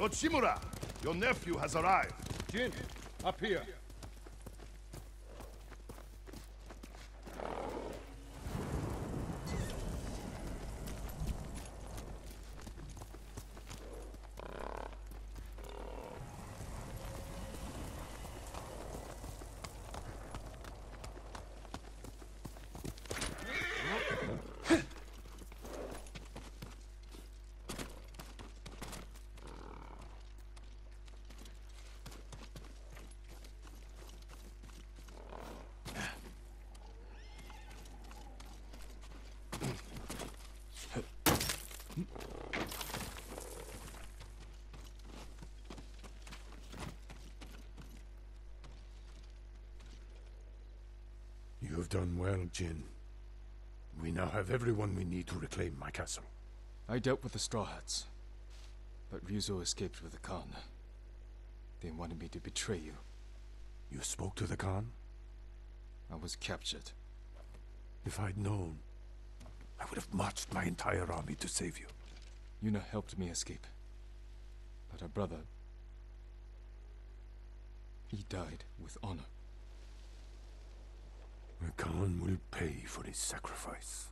Lord Shimura, your nephew has arrived. Jin, up here. You have done well, Jin. We now have everyone we need to reclaim my castle. I dealt with the Straw Hats, but Ryuzo escaped with the Khan. They wanted me to betray you. You spoke to the Khan? I was captured. If I'd known, I would have marched my entire army to save you. Yuna helped me escape. But her brother... He died with honor. Khan will pay for his sacrifice.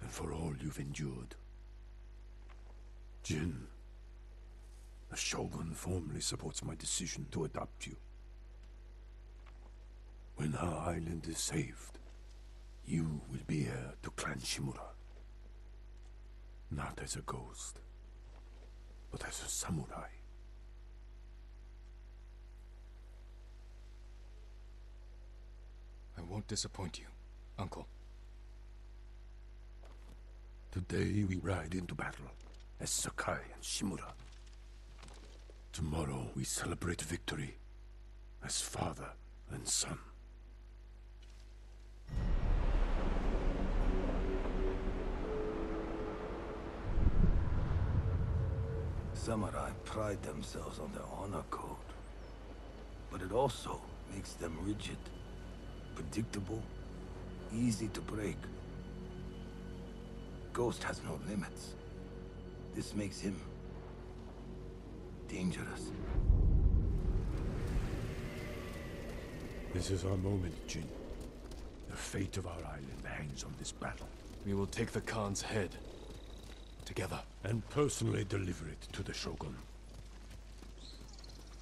And for all you've endured. Jin, the Shogun formally supports my decision to adopt you. When our island is saved, you will be heir to Clan Shimura. Not as a ghost, but as a samurai. I won't disappoint you, Uncle. Today we ride into battle as Sakai and Shimura. Tomorrow we celebrate victory as father and son. Samurai pride themselves on their honor code. But it also makes them rigid, predictable, easy to break. Ghost has no limits. This makes him dangerous. This is our moment, Jin. The fate of our island hangs on this battle. We will take the Khan's head. Together. And personally deliver it to the Shogun.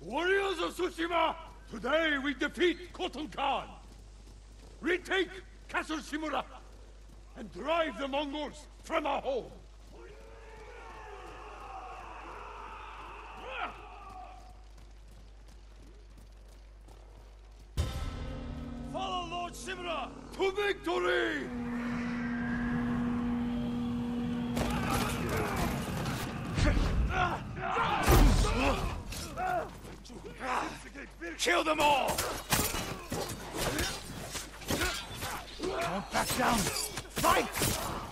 Warriors of Tsushima! Today we defeat Khotun Khan! Retake Castle Shimura! And drive the Mongols from our home! Follow Lord Shimura to victory! Kill them all! Don't back down! Fight!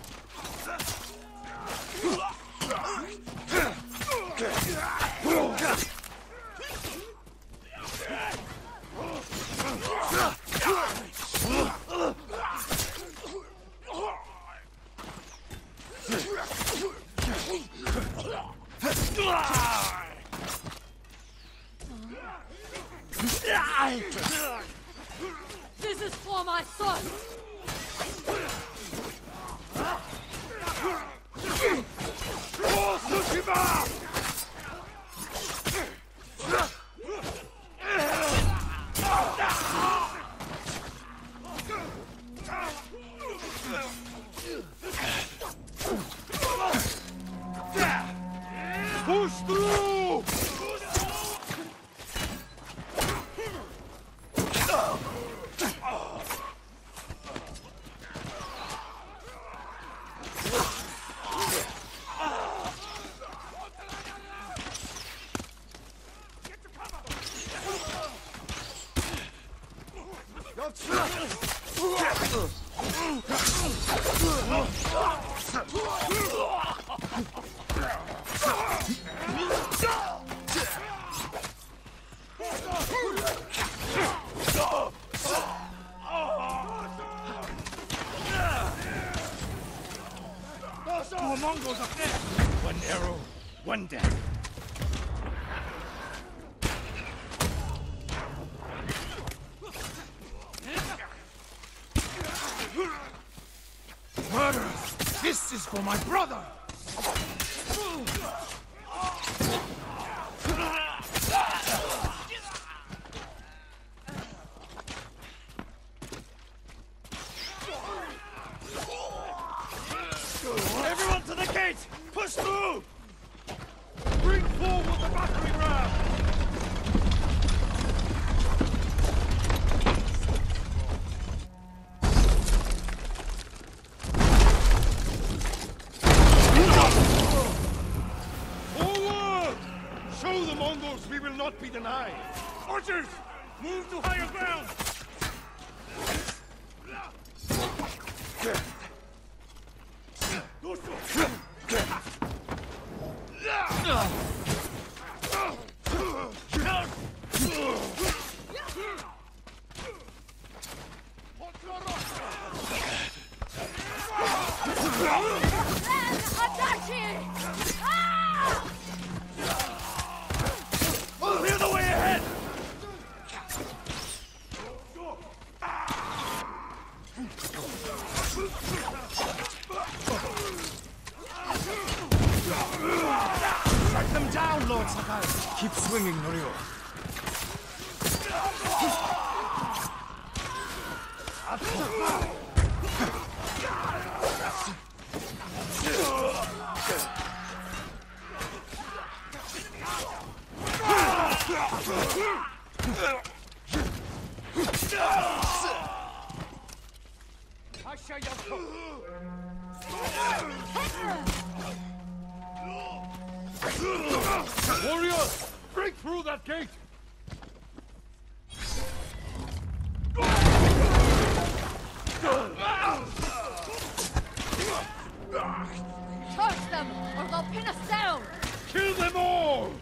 This is for my brother! Through that gate! Charge them, or they'll pin us down! Kill them all!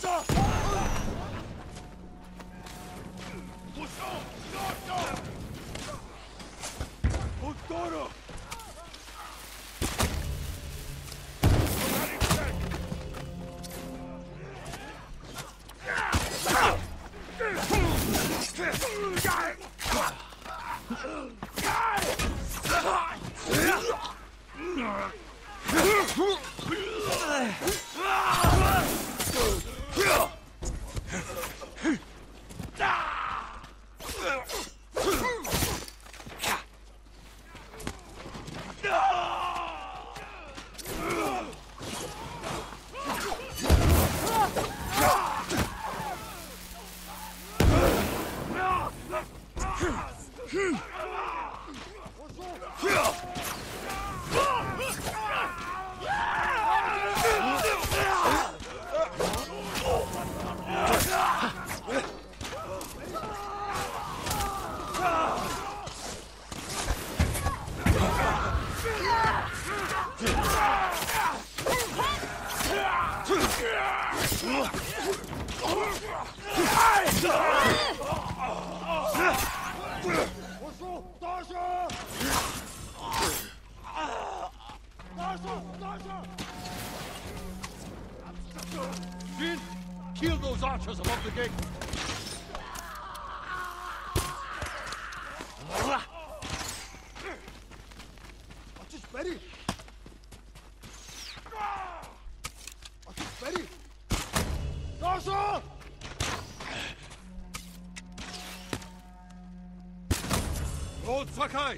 Jin, archers above the gate! Archers ready! Archers ready! Dasha! Lord Sakai,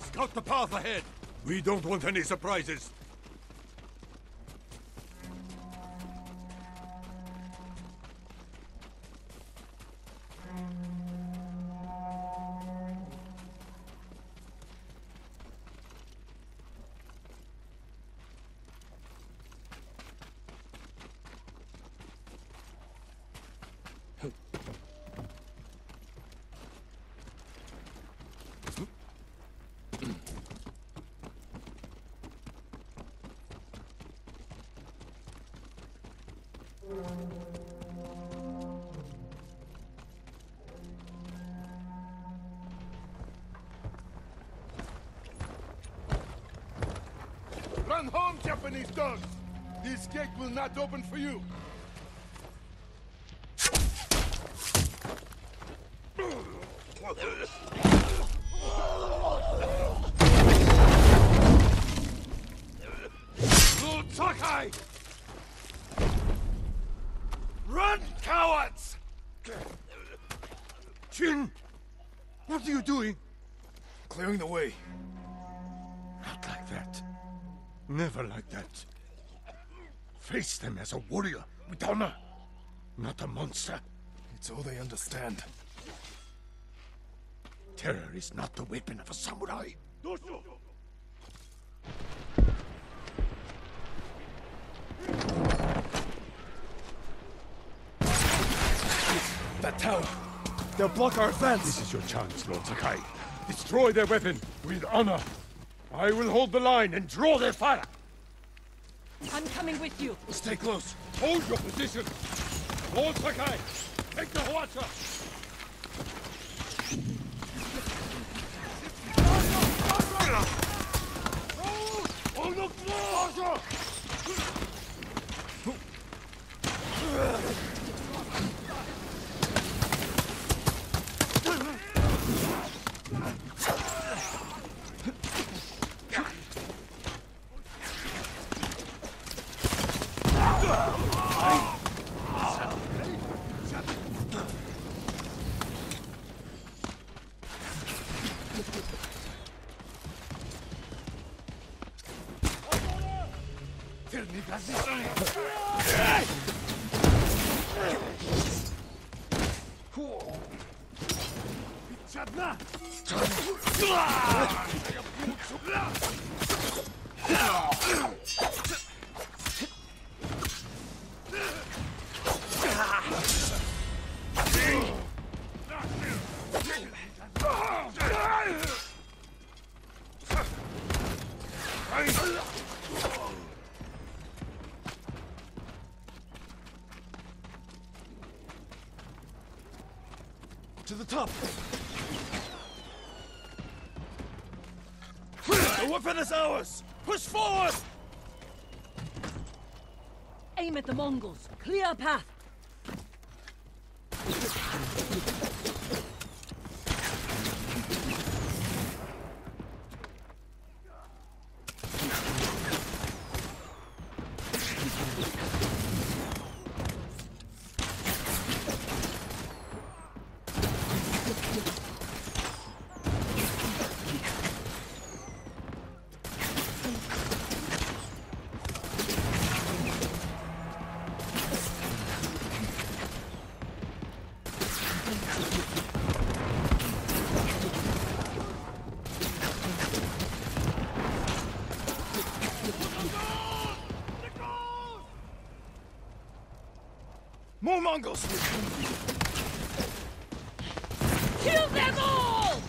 scout the path ahead. We don't want any surprises. Not open for you! Lord! Run, cowards! Jin! What are you doing? Clearing the way. Not like that. Never like that. Face them as a warrior with honor, not a monster. It's all they understand. Terror is not the weapon of a samurai. That tower! They'll block our advance! This is your chance, Lord Sakai. Destroy their weapon with honor. I will hold the line and draw their fire. I'm coming with you. Stay close. Hold your position. Lord Sakai, take the floor! To the top! The weapon is ours! Push forward! Aim at the Mongols. Clear path. More Mongols! Kill them all!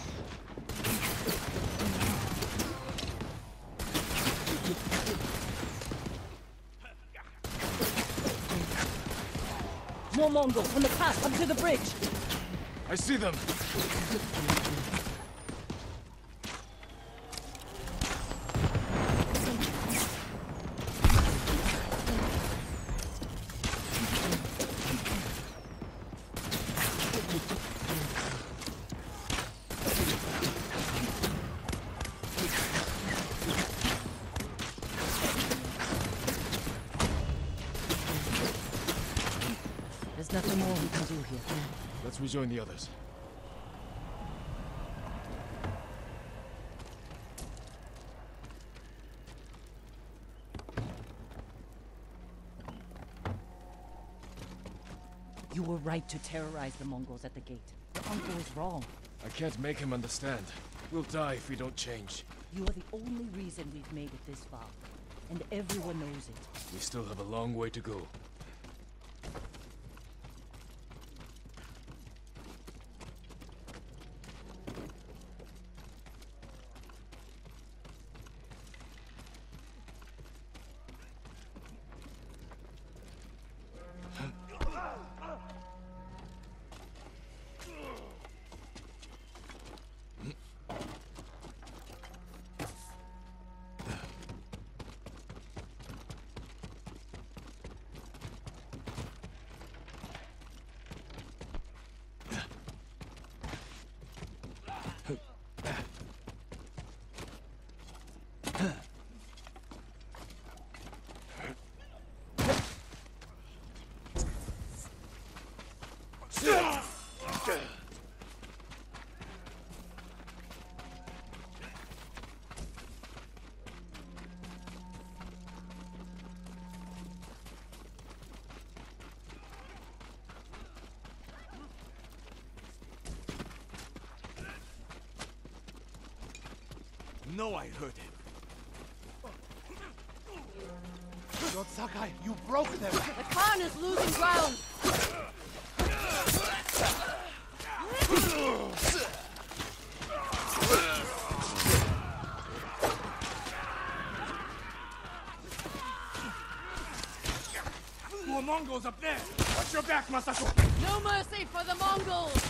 More Mongols on the path up to the bridge. I see them! There's nothing more we can do here. Let's the others. You were right to terrorize the Mongols at the gate. Your uncle is wrong. I can't make him understand. We'll die if we don't change. You are the only reason we've made it this far. And everyone knows it. We still have a long way to go. No, I heard him. Lord Sakai, you broke them. The Khan is losing ground! More Mongols up there! Watch your back, Masako! No mercy for the Mongols!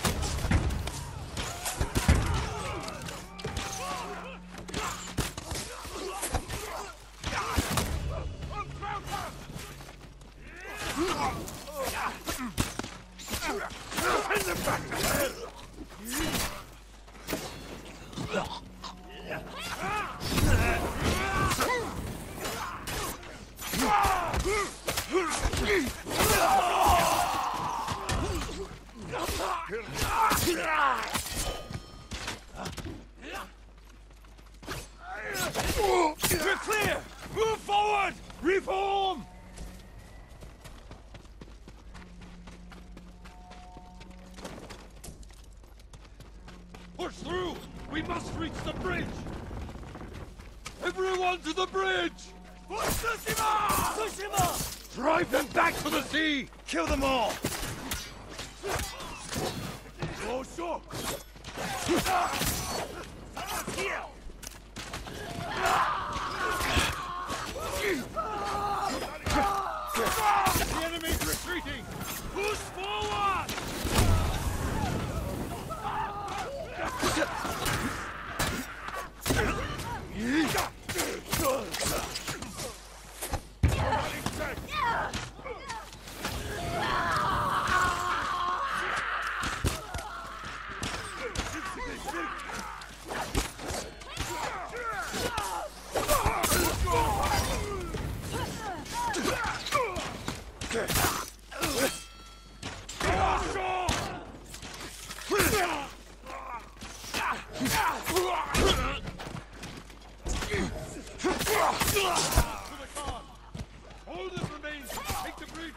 Hold the remains, take the bridge,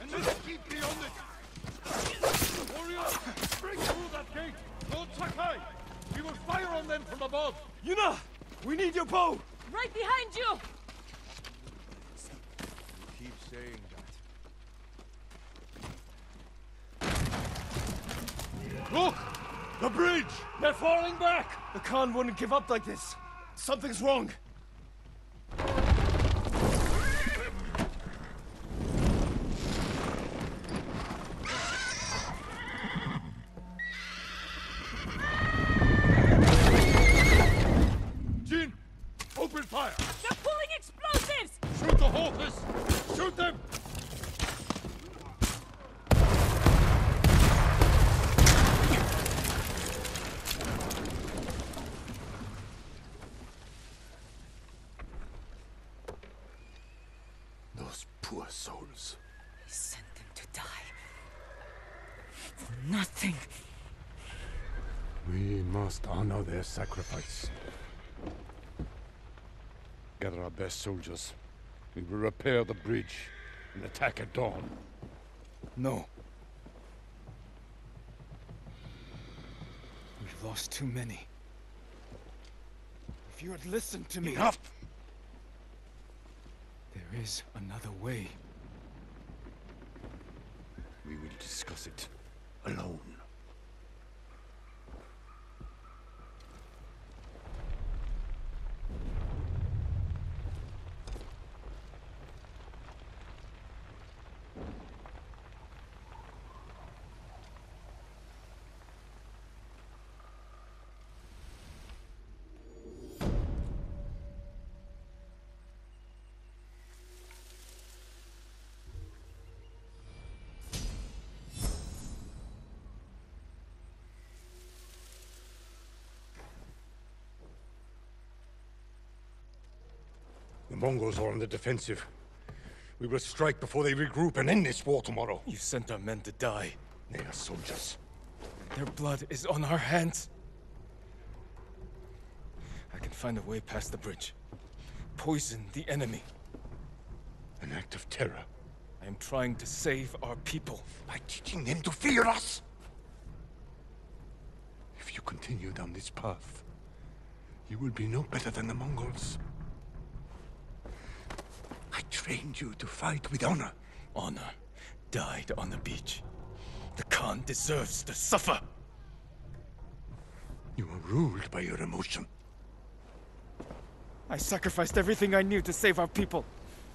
and then keep beyond it. Warriors, break through that gate. Lord Sakai, we will fire on them from above. Yuna! We need your bow! Right behind you! Keep saying that. Look! The bridge! They're falling back! The Khan wouldn't give up like this. Something's wrong. Must honor their sacrifice. Gather our best soldiers. We will repair the bridge and attack at dawn. No. We've lost too many. If you had listened to me... Enough! There is another way. We will discuss it alone. The Mongols are on the defensive. We will strike before they regroup and end this war tomorrow. You sent our men to die. They are soldiers. Their blood is on our hands. I can find a way past the bridge. Poison the enemy. An act of terror. I am trying to save our people. By teaching them to fear us. If you continue down this path, you will be no better than the Mongols. I trained you to fight with honor. Honor died on the beach. The Khan deserves to suffer. You are ruled by your emotion. I sacrificed everything I knew to save our people.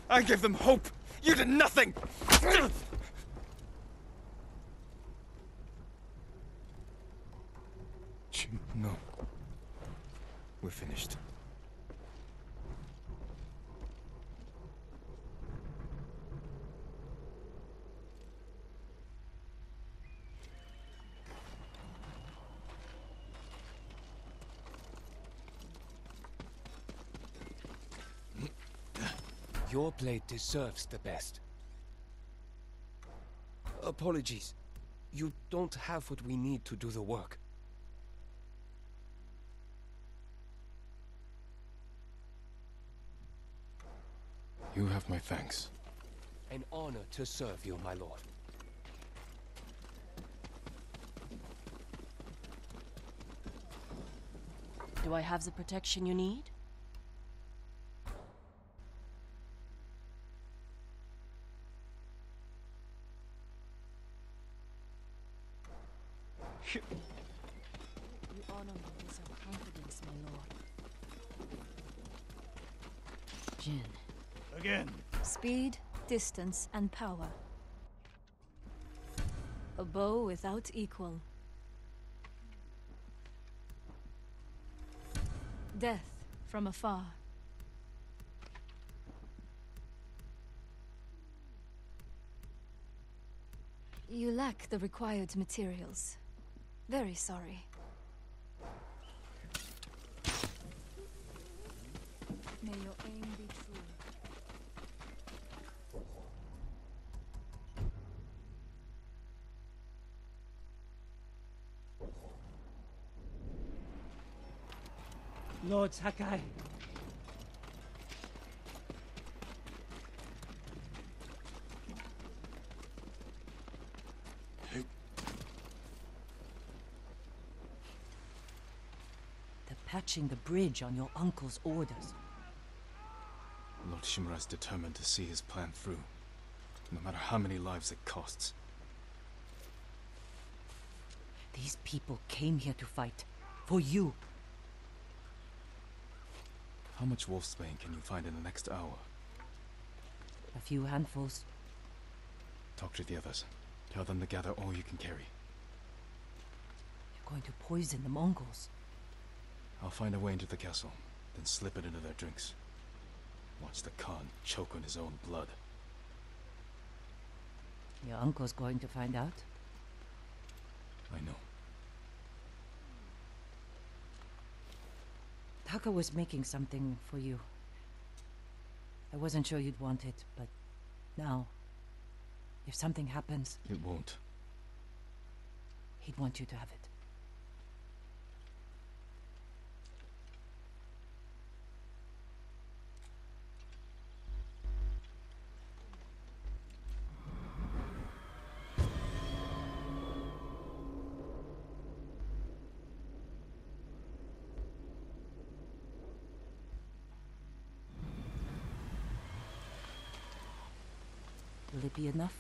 I gave them hope. You did nothing! No. We're finished. Your blade deserves the best. Apologies. You don't have what we need to do the work. You have my thanks. An honor to serve you, my lord. Do I have the protection you need? You honor me with some confidence, my lord. Jin. Again. Speed, distance, and power. A bow without equal. Death from afar. You lack the required materials. Very sorry. May your aim be true. Lord Sakai. They're patching the bridge on your uncle's orders. Lord Shimura is determined to see his plan through, no matter how many lives it costs. These people came here to fight. For you. How much wolfsbane can you find in the next hour? A few handfuls. Talk to the others. Tell them to gather all you can carry. You're going to poison the Mongols. I'll find a way into the castle, then slip it into their drinks. Watch the Khan choke on his own blood. Your uncle's going to find out. I know. Taka was making something for you. I wasn't sure you'd want it, but now, if something happens, It won't. he'd want you to have it. Will it be enough?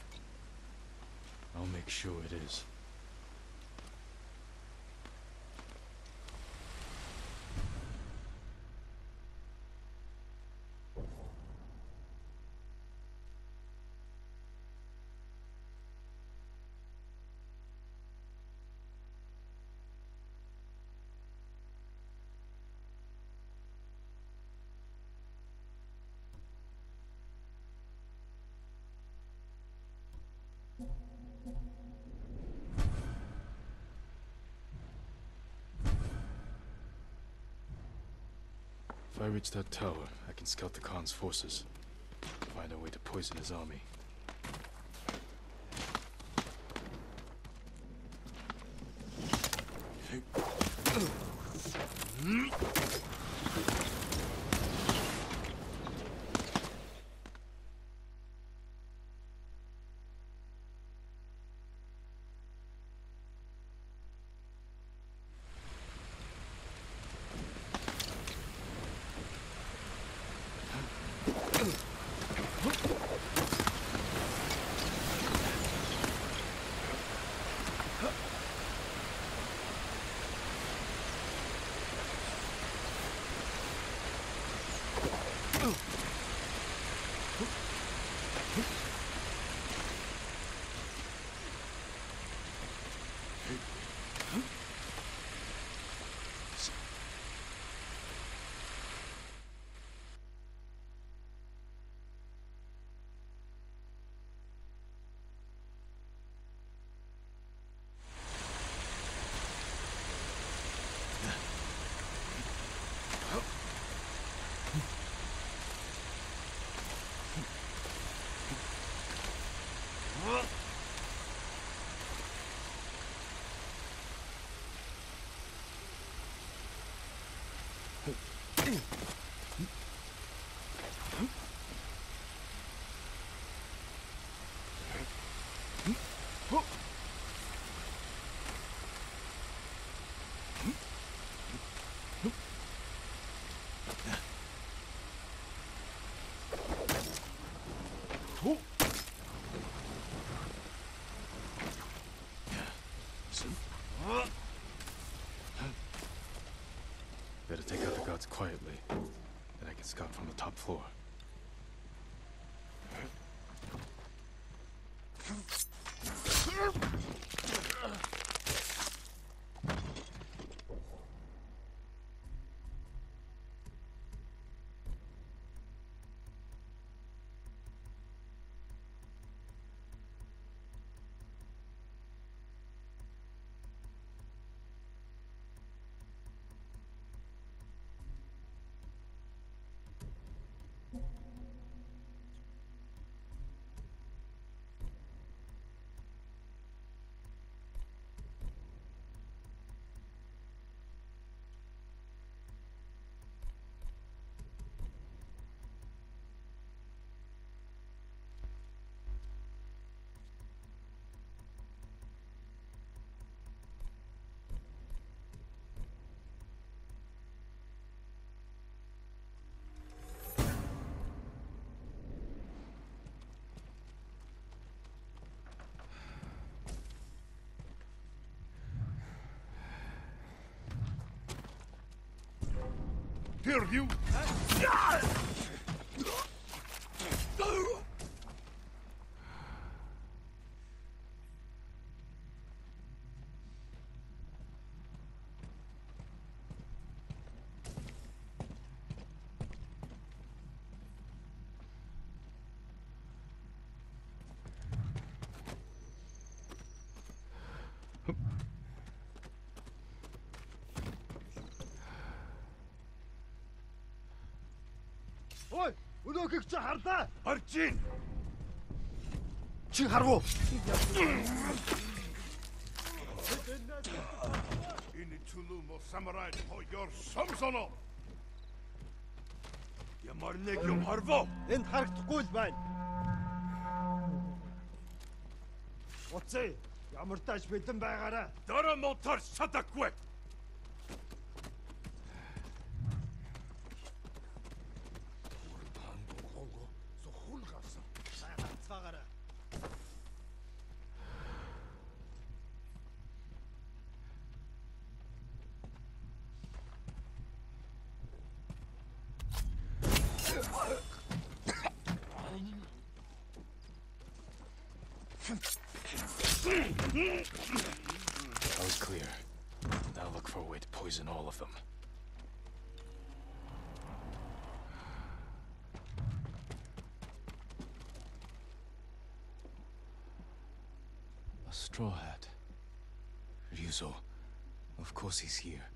I'll make sure it is. If I reach that tower, I can scout the Khan's forces. Find a way to poison his army. quietly, that I can scout from the top floor. Here, you! Өнөөгөө чи харлаа. Харж гин! Чи харгу. Энэ чулуу мо самурай по ёр сомсоно! Ямар нэг юм харвоо! Энд харагдахгүй л байна. Уцээ, ямар тааш бэлэн байгаарай. Дөрө мотор сатахгүй! Straw hat. Ryuzo. Of course he's here.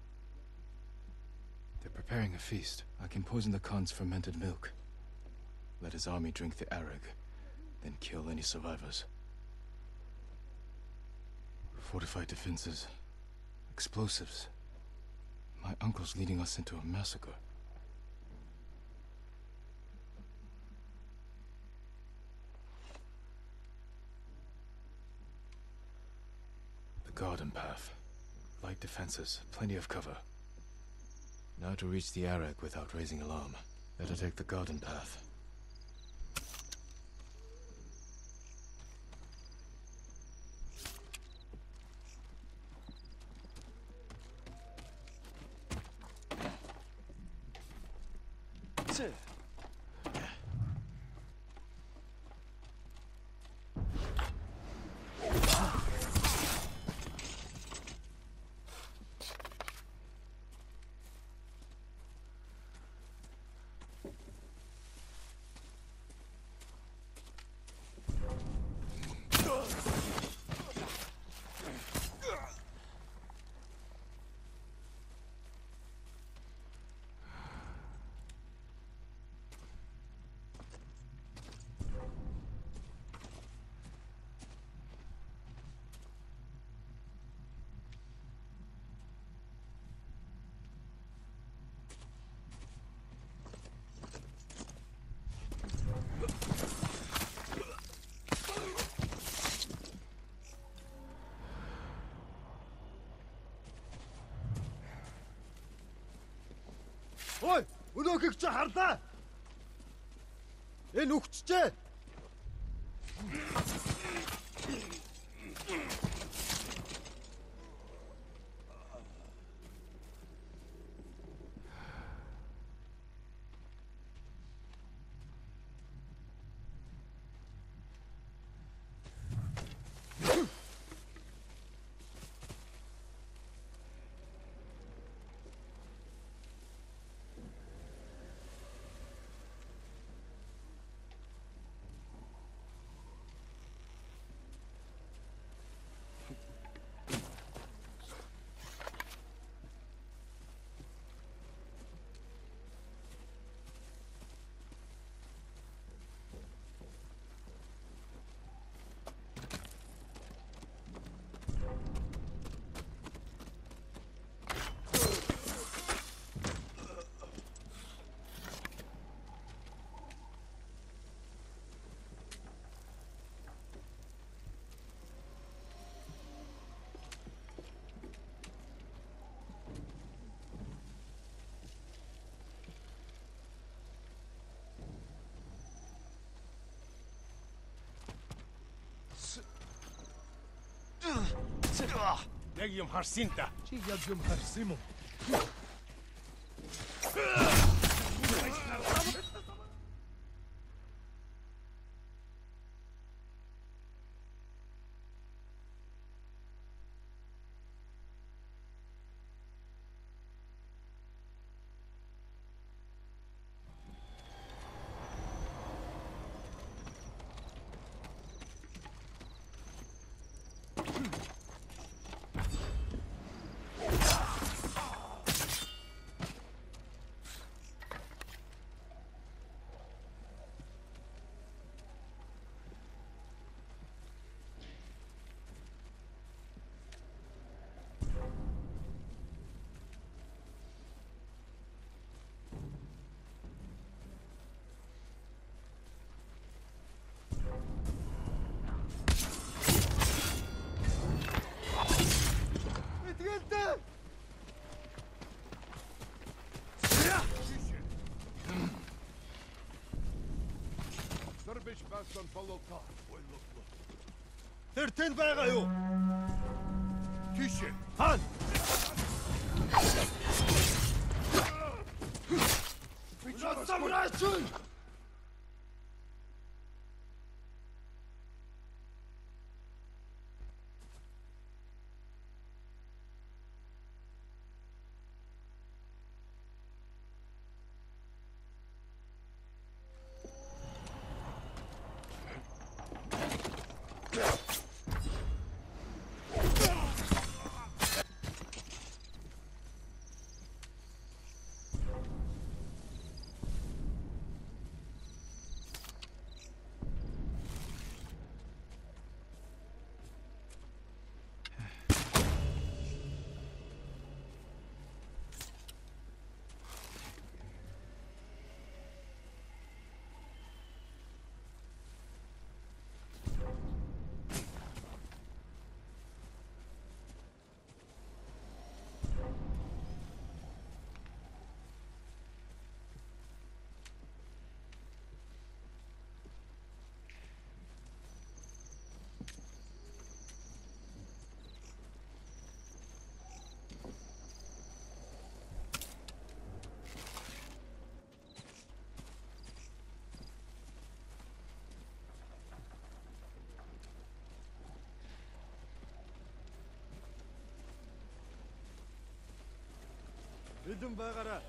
They're preparing a feast. I can poison the Khan's fermented milk. Let his army drink the airag, then kill any survivors. Fortified defenses. Explosives. My uncle's leading us into a massacre. Garden path. Light defenses, plenty of cover. Now to reach the airag without raising alarm. Better take the garden path. Ой, өнөөгөө чи харлаа. Энэ үхчихээ. Legium Harsinta. Legium Harsimum. ترتن باغيو كيشي هان Rastlamın açın! Эдэн байгаарай.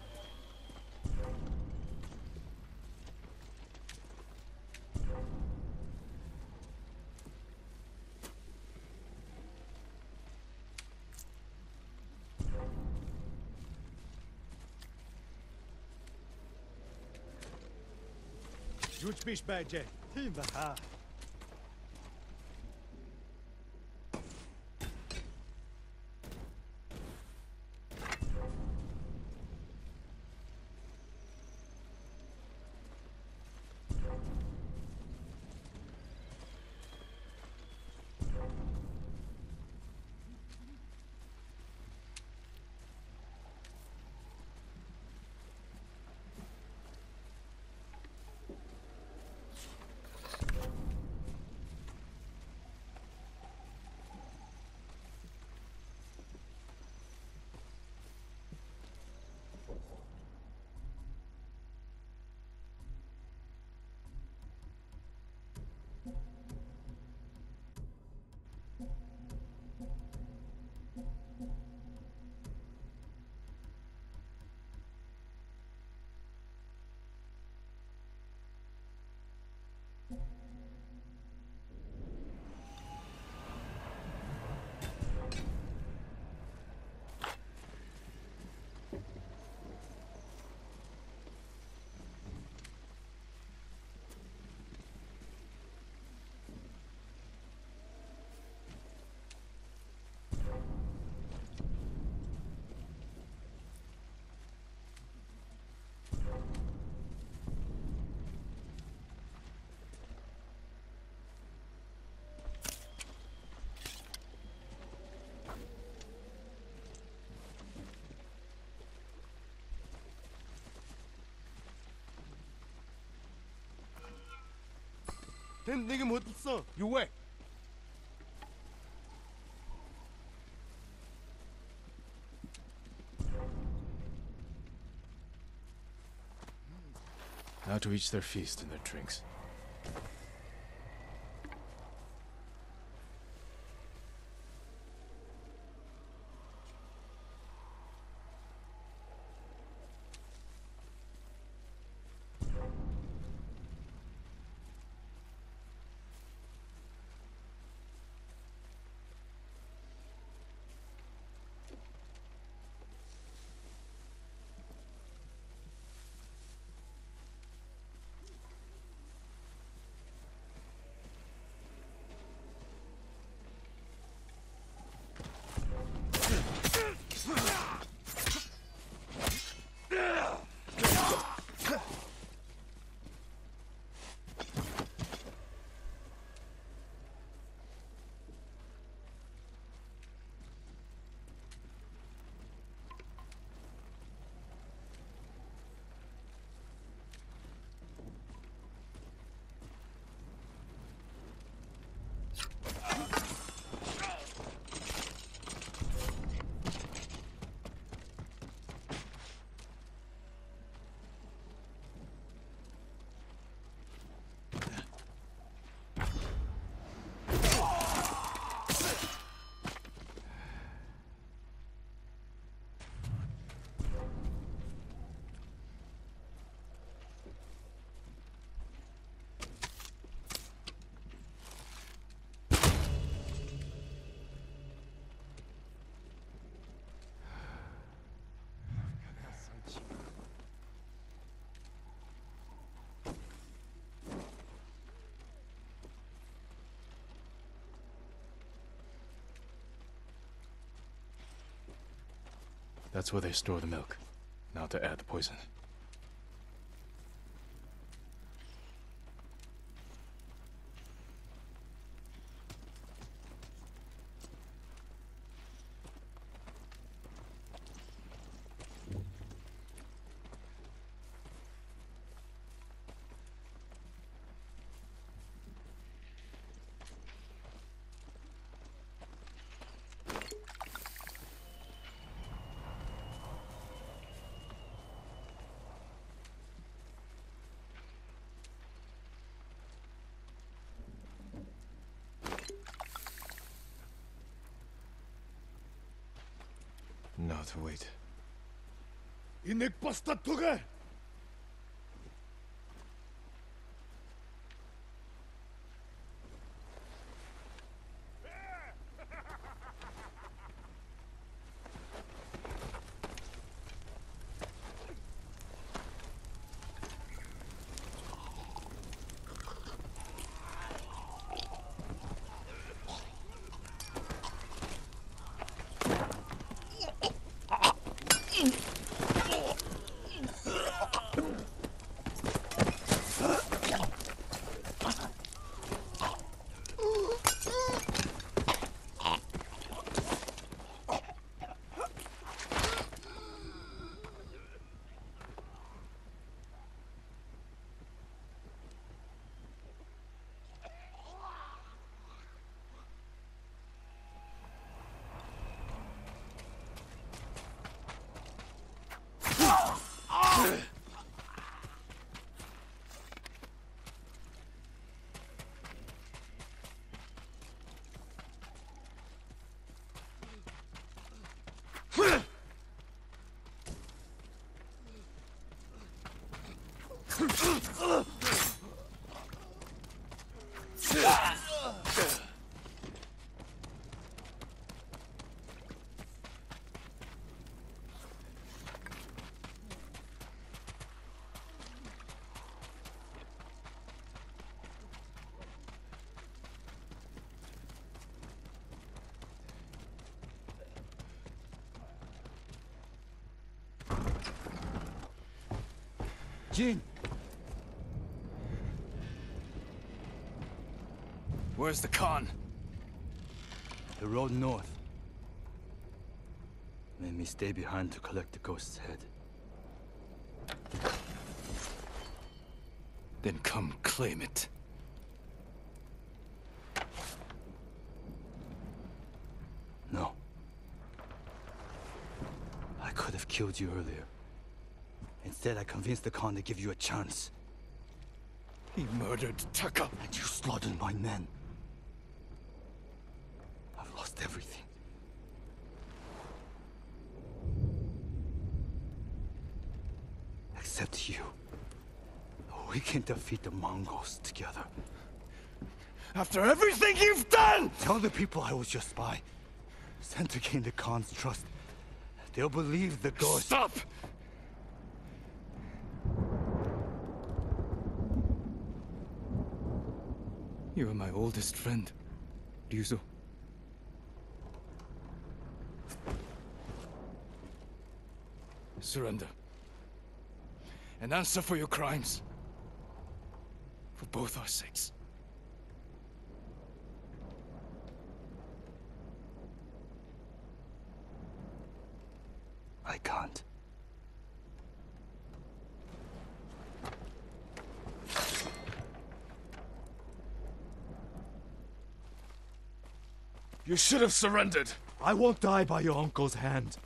Жүж биш байжээ. Тийм байна. Тэнд нэг юм хөдөлсөн. Юу вэ? Now to each their feast and their drinks. That's where they store the milk. Now to add the poison. スタッドか Jin! Where's the Khan? The road north. Made me stay behind to collect the ghost's head. Then come claim it. No. I could have killed you earlier. Instead, I convinced the Khan to give you a chance. He murdered Taka. And you slaughtered my men. I've lost everything. Except you. We can defeat the Mongols together. After everything you've done! Tell the people I was your spy. Sent to gain the Khan's trust. They'll believe the ghost. Stop! You are my oldest friend, Ryuzo. Surrender. And answer for your crimes. For both our sakes. I can't. You should have surrendered. I won't die by your uncle's hand.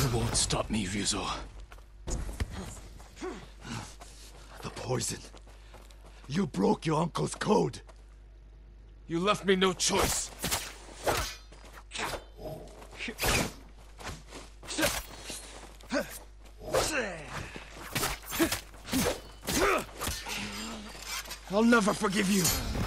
You won't stop me, Ryuzo. The poison. Your uncle's code. You left me no choice. I'll never forgive you.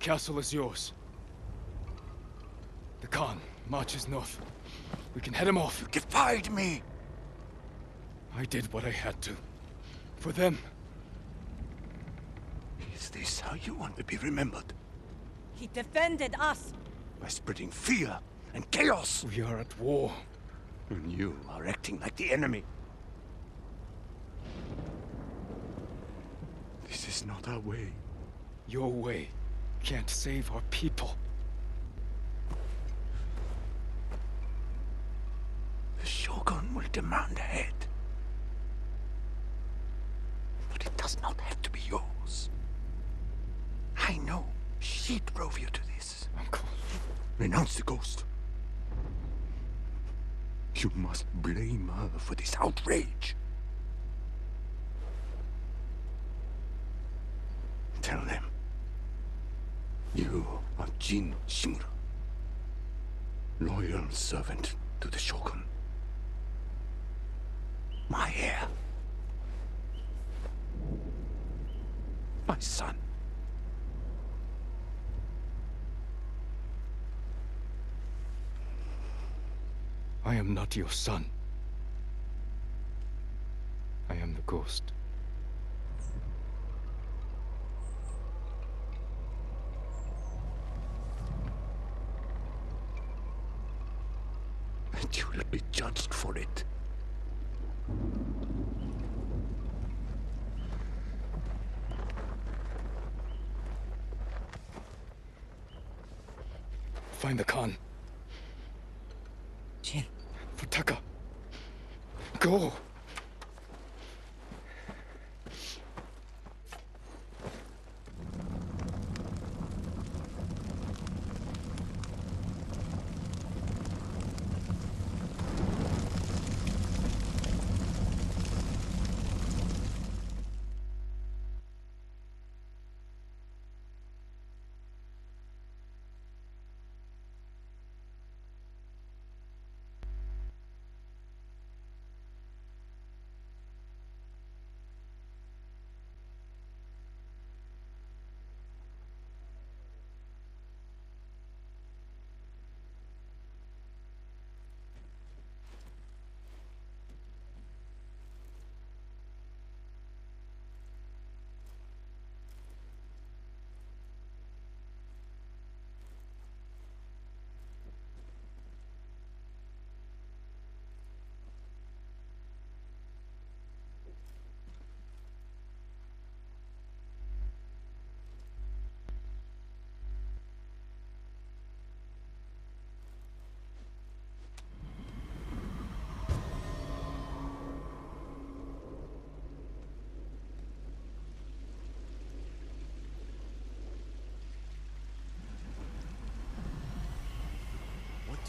Castle is yours. The Khan marches north. We can head him off. Defied me! I did what I had to. For them. Is this how you want to be remembered? He defended us. By spreading fear and chaos? We are at war. And you are acting like the enemy. This is not our way. Your way can't save our people. The Shogun will demand a head. But it does not have to be yours. I know. She drove you to this. Uncle. Renounce the ghost. You must blame her for this outrage. Jin Shimura. Loyal servant to the Shogun. My heir. My son. I am not your son. I am the ghost.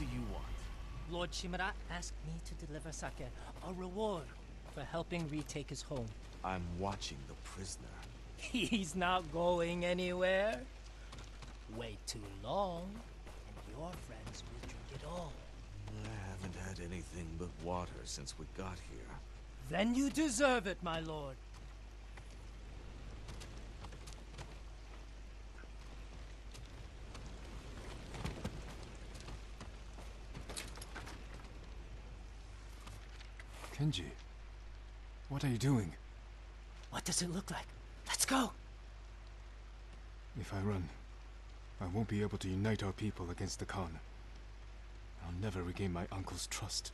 Do you want? Lord Shimura asked me to deliver Sake, a reward for helping retake his home. I'm watching the prisoner. He's not going anywhere. Wait too long, and your friends will drink it all. I haven't had anything but water since we got here. Then you deserve it, my lord. Kenji, what are you doing? What does it look like? Let's go! If I run, I won't be able to unite our people against the Khan. I'll never regain my uncle's trust.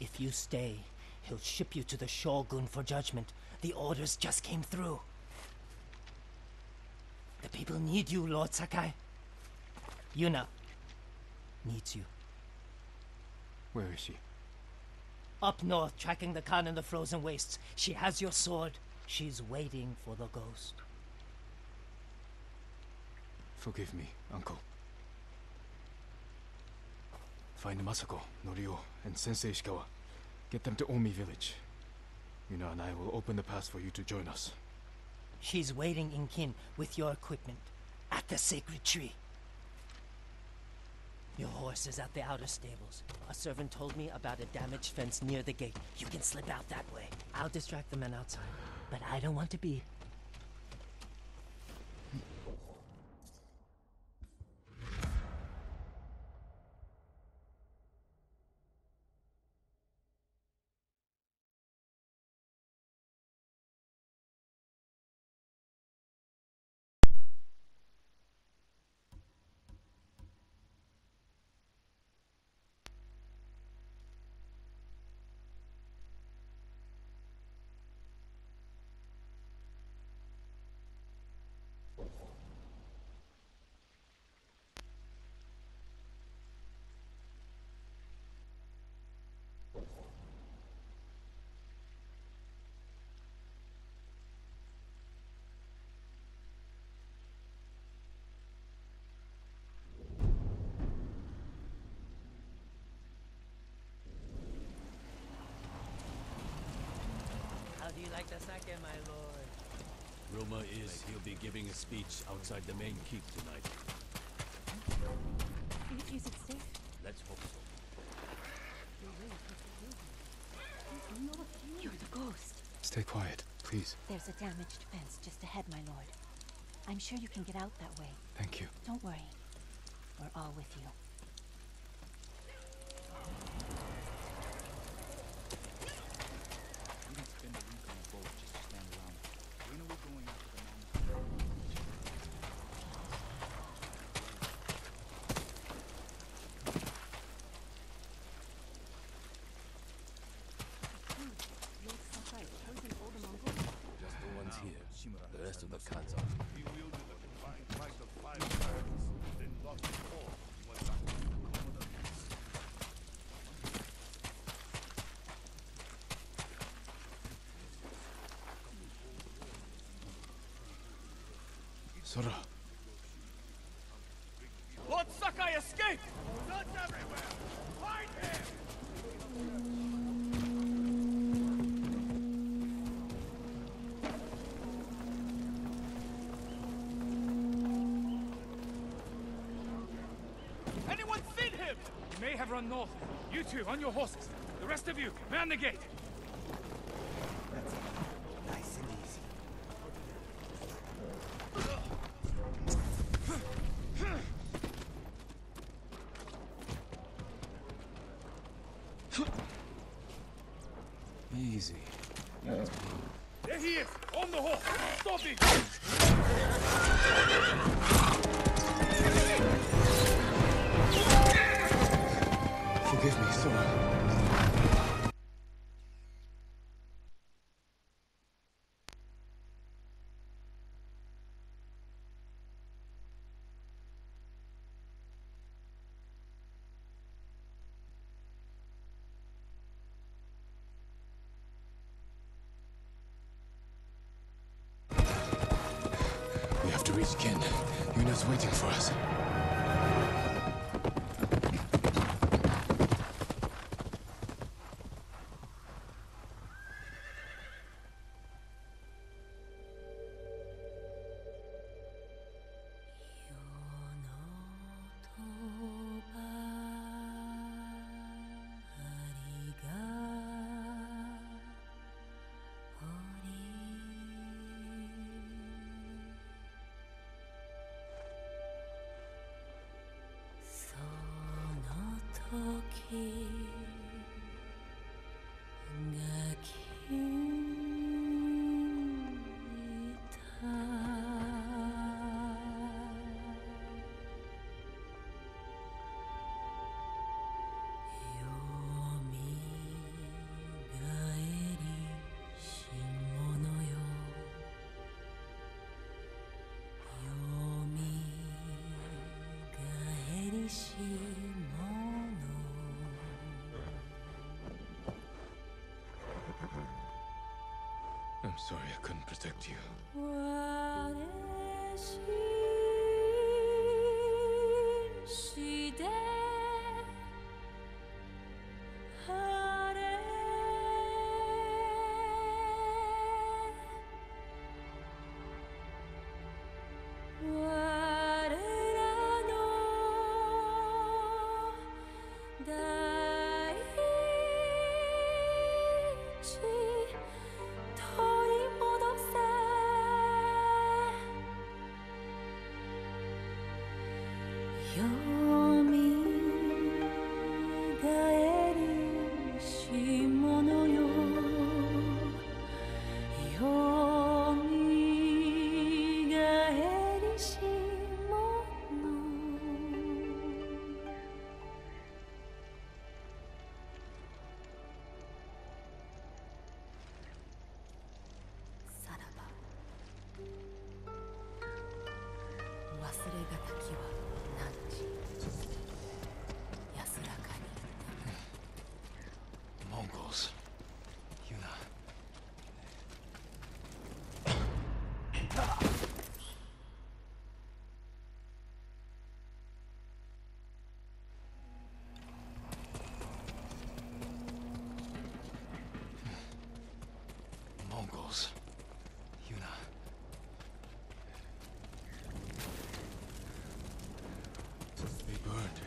If you stay, he'll ship you to the Shogun for judgment. The orders just came through. The people need you, Lord Sakai. Yuna needs you. Where is she? Up north, tracking the Khan in the frozen wastes. She has your sword. She's waiting for the ghost. Forgive me, uncle. Find Masako, Norio, and Sensei Ishikawa. Get them to Omi village. Yuna and I will open the pass for you to join us. She's waiting in kin with your equipment at the sacred tree. Your horse is at the outer stables. A servant told me about a damaged fence near the gate. You can slip out that way. I'll distract the men outside, but I don't want to be do you like the sake, my lord? Rumor is he'll be giving a speech outside the main keep tonight. Is it safe? Let's hope so. You're the ghost. Stay quiet, please. There's a damaged fence just ahead, my lord. I'm sure you can get out that way. Thank you. Don't worry. We're all with you. Just the ones here. The rest of the cons are. He wielded a combined might of five dragons, then lost four in one battle. Sora. Lord Sakai escaped! Not everywhere! Find him! Anyone seen him? He may have run north. You two, on your horses. The rest of you, man the gate. Easy. There he is, on the horse. Stop him! Forgive me, Sora. key. I'm sorry I couldn't protect you. What is she? She dead.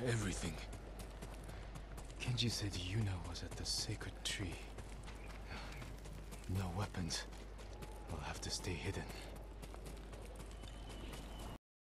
Everything. Kenji said Yuna was at the sacred tree. No weapons. I'll have to stay hidden.